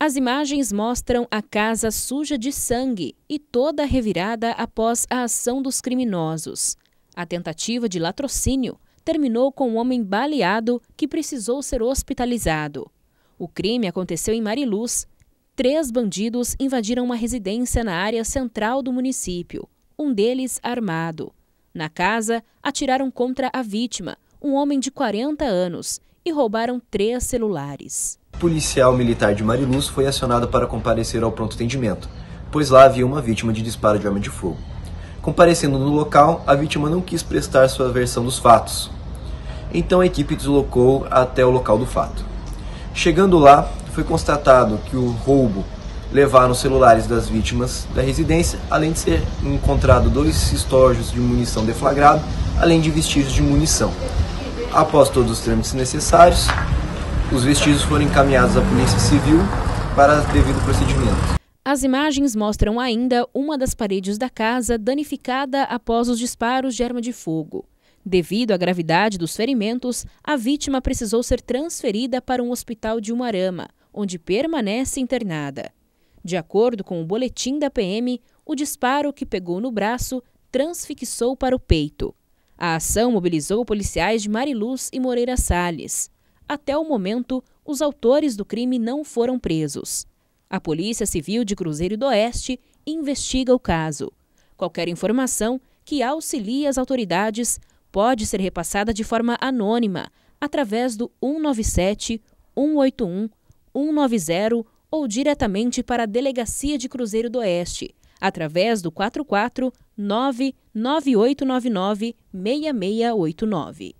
As imagens mostram a casa suja de sangue e toda revirada após a ação dos criminosos. A tentativa de latrocínio terminou com um homem baleado que precisou ser hospitalizado. O crime aconteceu em Mariluz. Três bandidos invadiram uma residência na área central do município, um deles armado. Na casa, atiraram contra a vítima, um homem de 40 anos, e roubaram três celulares. Policial militar de Mariluz foi acionado para comparecer ao pronto atendimento, pois lá havia uma vítima de disparo de arma de fogo. Comparecendo no local, a vítima não quis prestar sua versão dos fatos. Então a equipe deslocou até o local do fato. Chegando lá, foi constatado que o roubo levaram os celulares das vítimas da residência, além de ser encontrado dois estojos de munição deflagrado, além de vestígios de munição. Após todos os trâmites necessários, os vestígios foram encaminhados à Polícia Civil para devido procedimento. As imagens mostram ainda uma das paredes da casa danificada após os disparos de arma de fogo. Devido à gravidade dos ferimentos, a vítima precisou ser transferida para um hospital de Umarama, onde permanece internada. De acordo com o boletim da PM, o disparo que pegou no braço transfixou para o peito. A ação mobilizou policiais de Mariluz e Moreira Salles. Até o momento, os autores do crime não foram presos. A Polícia Civil de Cruzeiro do Oeste investiga o caso. Qualquer informação que auxilie as autoridades pode ser repassada de forma anônima através do 197 181 190 ou diretamente para a Delegacia de Cruzeiro do Oeste, através do 44 99899 6689.